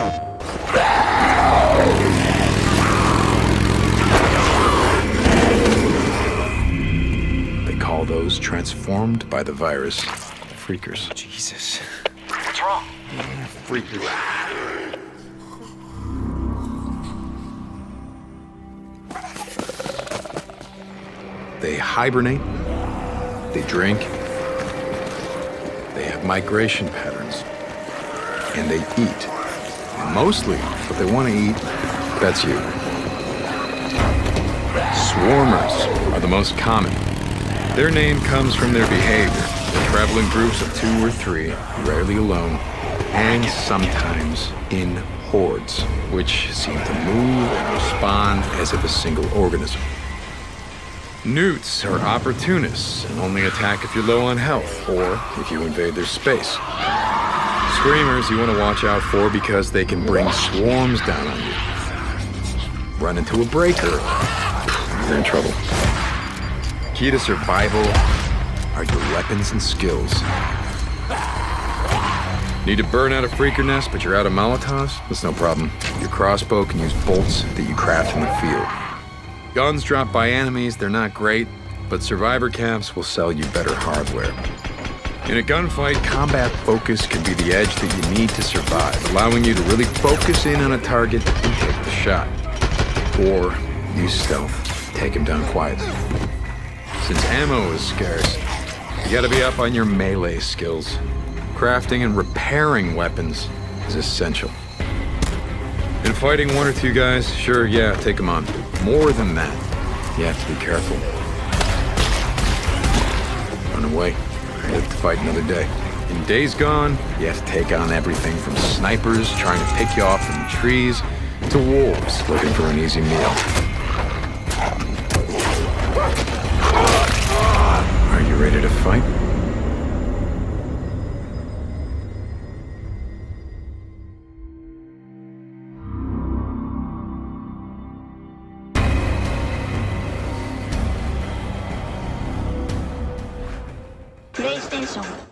They call those transformed by the virus freakers. Jesus. What's wrong? Freakers. They hibernate, they drink, they have migration patterns, and they eat. Mostly, what they want to eat, that's you. Swarmers are the most common. Their name comes from their behavior. They travel in groups of two or three, rarely alone, and sometimes in hordes, which seem to move and respond as if a single organism. Newts are opportunists and only attack if you're low on health or if you invade their space. Screamers you want to watch out for because they can bring swarms down on you. Run into a breaker, you're in trouble. Key to survival are your weapons and skills. Need to burn out a freaker nest, but you're out of Molotovs? That's no problem. Your crossbow can use bolts that you craft in the field. Guns dropped by enemies, they're not great, but survivor camps will sell you better hardware. In a gunfight, combat focus can be the edge that you need to survive, allowing you to really focus in on a target and take the shot. Or use stealth, take him down quietly. Since ammo is scarce, you gotta be up on your melee skills. Crafting and repairing weapons is essential. In fighting one or two guys, sure, yeah, take them on. More than that, you have to be careful. Run away. Live to fight another day. In Days Gone, you have to take on everything from snipers trying to pick you off from the trees to wolves looking for an easy meal. Are you ready to fight? 站。